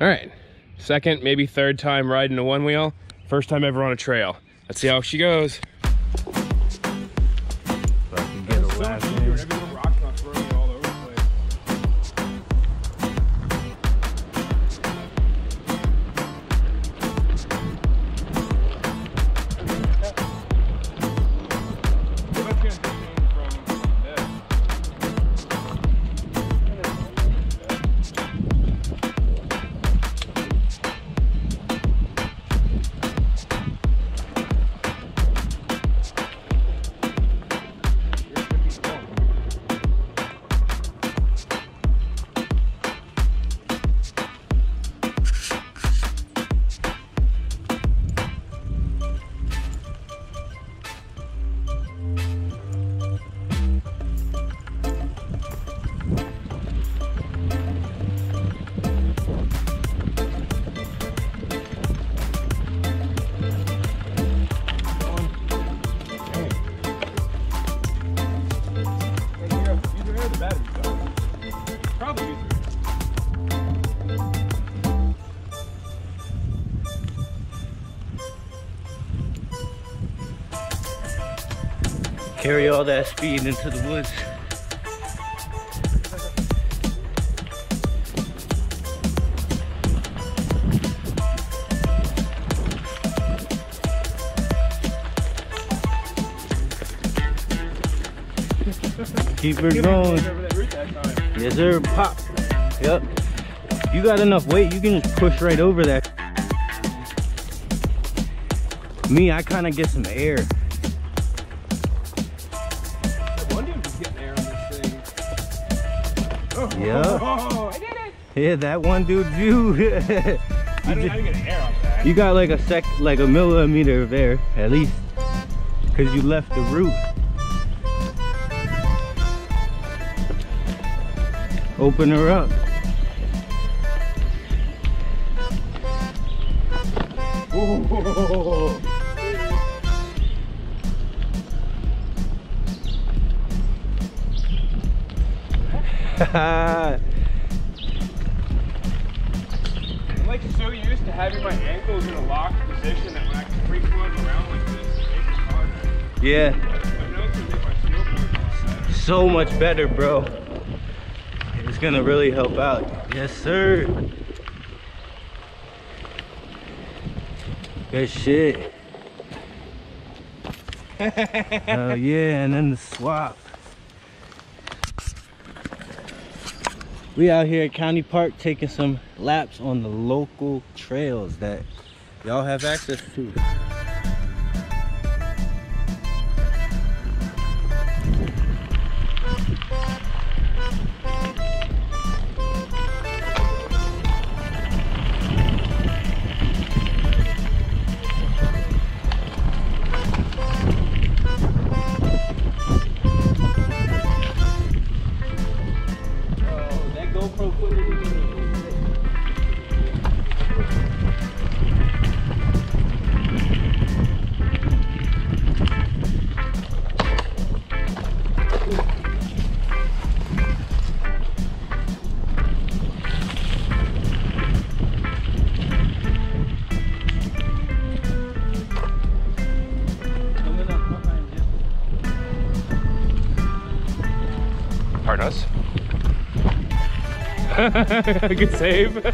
All right, second, maybe third time riding a OneWheel. First time ever on a trail. Let's see how she goes. Name. Carry all that speed into the woods. Keep her going. Yes, sir. Pop. Yep. You got enough weight, you can push right over that. Me, I kind of get some air. Yeah. Oh! Yeah, that one dude you. you, you got like a sec, like a millimeter of air at least, cause you left the root. Open her up. Ooh. I'm like so used to having my ankles in a locked position that when I can free float around like this, it makes it harder. yeah, I know it's gonna my snowboard a so much better, bro. Gonna really help out. Yes, sir. Good shit. oh yeah, and then the swap. We out here at County Park taking some laps on the local trails that y'all have access to. Us? Good save.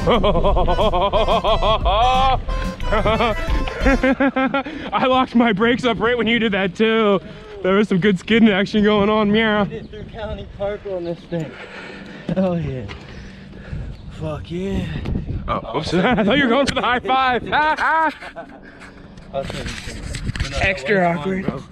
I locked my brakes up right when you did that too. There was some good skidding action going on, meow. Made it through County Park on this thing. Hell yeah. Fuck yeah. Oh, oops. I thought you were going for the high five. I'll send it to you. Extra awkward. bro.